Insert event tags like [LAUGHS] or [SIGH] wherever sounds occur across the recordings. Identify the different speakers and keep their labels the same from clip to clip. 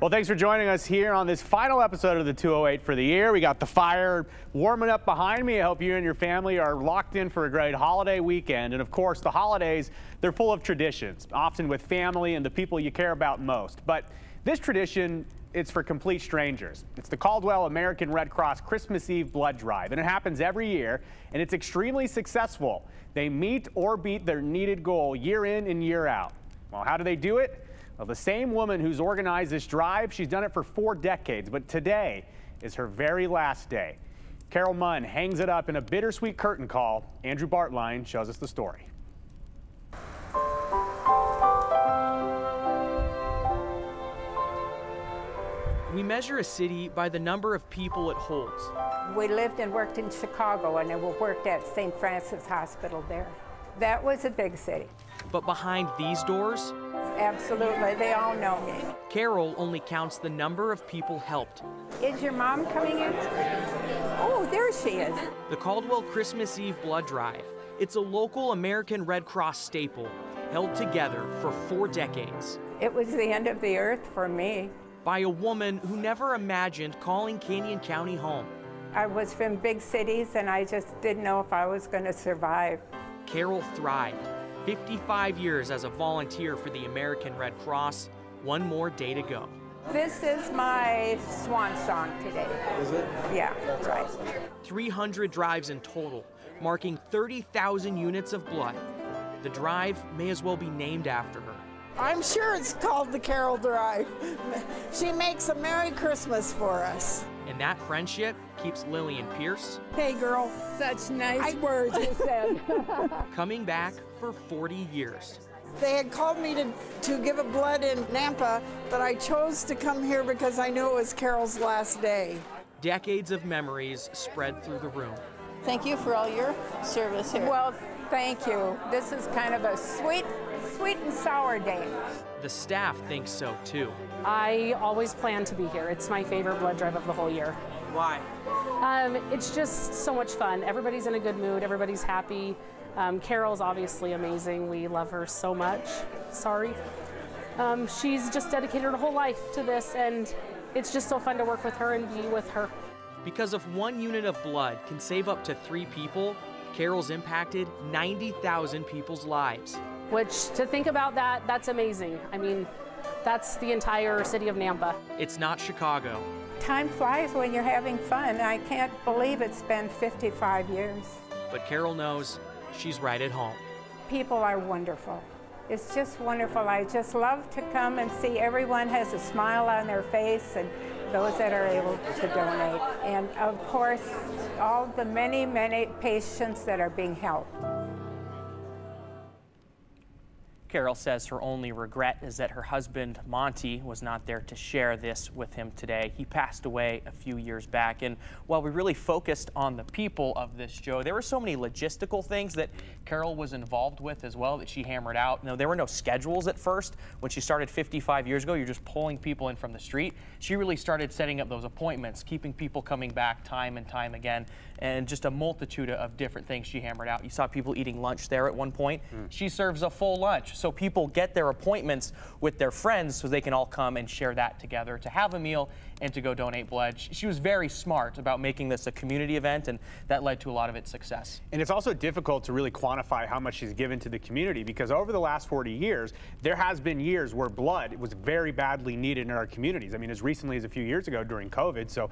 Speaker 1: Well, thanks for joining us here on this final episode of the 208 for the year. We got the fire warming up behind me. I hope you and your family are locked in for a great holiday weekend. And of course, the holidays, they're full of traditions, often with family and the people you care about most. But this tradition, it's for complete strangers. It's the Caldwell American Red Cross Christmas Eve Blood Drive, and it happens every year, and it's extremely successful. They meet or beat their needed goal year in and year out. Well, how do they do it? Well, the same woman who's organized this drive, she's done it for four decades, but today is her very last day. Carole Munn hangs it up in a bittersweet curtain call. Andrew Bartline shows us the story.
Speaker 2: We measure a city by the number of people it holds.
Speaker 3: We lived and worked in Chicago and I worked at St. Francis Hospital there. That was a big city.
Speaker 2: But behind these doors,
Speaker 3: Absolutely, they all know me.
Speaker 2: Carole only counts the number of people helped.
Speaker 3: Is your mom coming in? Oh, there she is.
Speaker 2: The Caldwell Christmas Eve Blood Drive. It's a local American Red Cross staple, held together for four decades.
Speaker 3: It was the end of the earth for me.
Speaker 2: By a woman who never imagined calling Canyon County home.
Speaker 3: I was from big cities and I just didn't know if I was going to survive.
Speaker 2: Carole thrived 55 years as a volunteer for the American Red Cross, one more day to go.
Speaker 3: This is my swan song today.
Speaker 4: Is it?
Speaker 3: Yeah,
Speaker 4: That's
Speaker 3: right.
Speaker 4: awesome.
Speaker 2: 300 drives in total, marking 30,000 units of blood. The drive may as well be named after her.
Speaker 5: I'm sure it's called the Carole Drive. She makes a Merry Christmas for us.
Speaker 2: And that friendship keeps Lillian Pierce
Speaker 5: Hey, girl. Such nice words you said. [LAUGHS]
Speaker 2: coming back for 40 years.
Speaker 5: they had called me to, to give a blood in Nampa, but I chose to come here because I knew it was Carole's last day.
Speaker 2: Decades of memories spread through the room.
Speaker 6: Thank you for all your service here.
Speaker 3: Well, thank you. This is kind of a sweet, sweet and sour day.
Speaker 2: The staff thinks so too.
Speaker 7: I always plan to be here. It's my favorite blood drive of the whole year.
Speaker 2: Why?
Speaker 7: Um, it's just so much fun. Everybody's in a good mood. Everybody's happy. Um, Carole's obviously amazing. We love her so much. Sorry. Um, she's just dedicated her whole life to this, and it's just so fun to work with her and be with her.
Speaker 2: Because if one unit of blood can save up to three people, Carole's impacted 90,000 people's lives.
Speaker 7: Which, to think about that, that's amazing. I mean, that's the entire city of Nampa.
Speaker 2: It's not Chicago.
Speaker 3: Time flies when you're having fun. I can't believe it's been 55 years.
Speaker 2: But Carole knows she's right at home.
Speaker 3: People are wonderful. It's just wonderful. I just love to come and see everyone has a smile on their face and those that are able to donate. And of course, all the many, many patients that are being helped.
Speaker 2: Carole says her only regret is that her husband, Monty, was not there to share this with him today. He passed away a few years back. And while we really focused on the people of this, Joe, there were so many logistical things that Carole was involved with as well that she hammered out. No, there were no schedules at first. When she started 55 years ago, you're just pulling people in from the street. She really started setting up those appointments, keeping people coming back time and time again, and just a multitude of different things she hammered out. You saw people eating lunch there at one point. Hmm. She serves a full lunch so people get their appointments with their friends so they can all come and share that together to have a meal and to go donate blood. She was very smart about making this a community event, and that led to a lot of its success.
Speaker 1: And it's also difficult to really quantify how much she's given to the community because over the last 40 years, there has been years where blood was very badly needed in our communities. I mean, as recently as a few years ago during COVID. So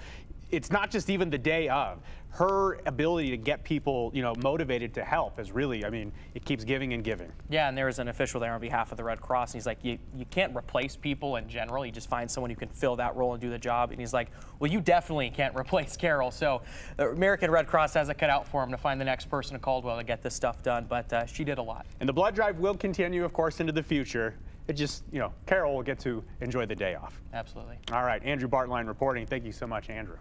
Speaker 1: it's not just even the day of. Her ability to get people, you know, motivated to help is really, I mean, it keeps giving and giving.
Speaker 2: Yeah, and there was an official there on behalf of the Red Cross, and he's like, you, you can't replace people in general. You just find someone who can fill that role and do the job. And he's like, well, you definitely can't [LAUGHS] replace Carole. So the American Red Cross has a cutout for him to find the next person to Caldwell to get this stuff done. But uh, she did a lot.
Speaker 1: And the blood drive will continue, of course, into the future. It just, you know, Carole will get to enjoy the day off.
Speaker 2: Absolutely.
Speaker 1: All right, Andrew Bartline reporting. Thank you so much, Andrew.